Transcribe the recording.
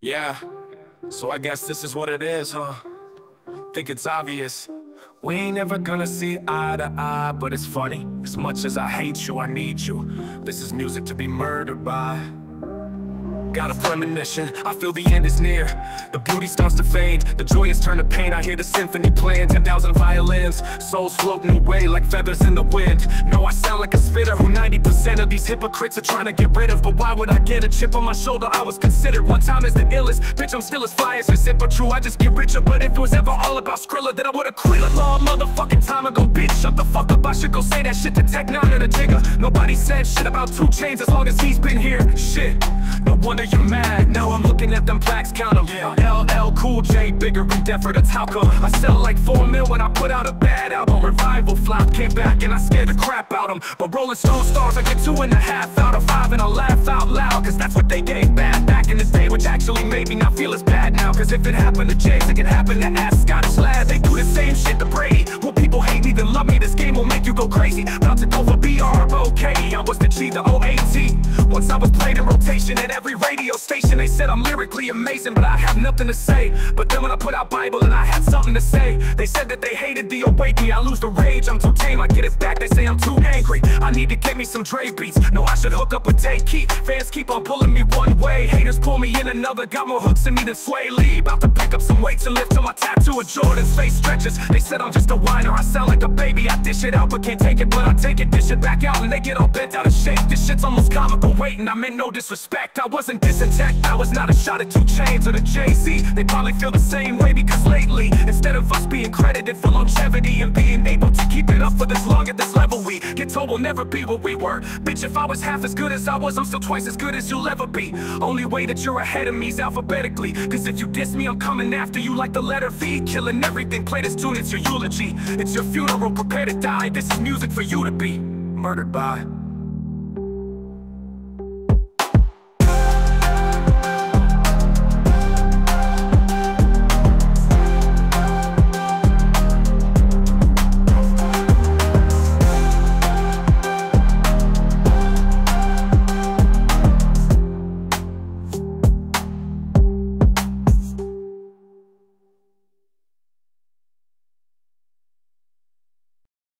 Yeah, so I guess this is what it is, huh? Think it's obvious. We ain't never gonna see eye to eye, but it's funny. As much as I hate you, I need you. This is music to be murdered by. Got a premonition, I feel the end is near. The beauty starts to fade, the joyous turn to pain. I hear the symphony playing, 10,000 violins. Souls floating away like feathers in the wind. No, I sound like a spitter who 90% of these hypocrites are trying to get rid of. But why would I get a chip on my shoulder? I was considered. One time as the illest. Bitch, I'm still as fly as it, but true, I just get richer. But if it was ever all about Skrilla, then I would've quit. A long motherfucking time ago Bitch, shut the fuck up, I should go say that shit to Tech N9ne and a Jigga Nobody said shit about 2 Chainz as long as he's been here. Shit, no wonder you're mad. Now I'm looking at them plaques, count them yeah. LL Cool J, bigger and deafer, that's how come I sell like 4 mil when I put out a bad album. Revival flop, came back and I scared the crap out them But Rolling Stone stars, I get two and a half out of five And I laugh out loud, cause that's what they gave bad back in the day Which actually made me not feel as bad now. Cause if it happened to James, it could happen to A Scottish Lad They do the same shit to Brady. Will people hate me, then love me, this game will make you go crazy. About to go for B-R-O-K, I was the G, the O-A-T Once I was played in rotation at every radio station They said I'm lyrically amazing, but I have nothing to say. But then when I put out Revival and I had something to say They said that they hated the awake me, I lose the rage I'm too tame, I get it back, they say I'm too angry I need to get me some Dre beats, no I should hook up with Tay Keith Fans keep on pulling me one way, haters pull me in another. Got more hooks in me than Swae Lee. About to pick up some weights and lift till my tattoo of Jordan's face stretches. They said I'm just a whiner, I sound like a baby. I dish it out but can't take it, but I take it, dish it back out And they get all bent out of shape, this shit's almost comical waiting. I meant no disrespect, I wasn't disintact I was not a shot at 2 Chainz or the Jay-Z. They probably feel the same way because lately Instead of us being credited for longevity And being able to keep it up for this get told we'll never be what we were. Bitch, if I was half as good as I was I'm still twice as good as you'll ever be. Only way that you're ahead of me's alphabetically. Cause if you diss me, I'm coming after you like the letter V. Killing everything, play this tune, it's your eulogy. It's your funeral, prepare to die. This is music for you to be murdered by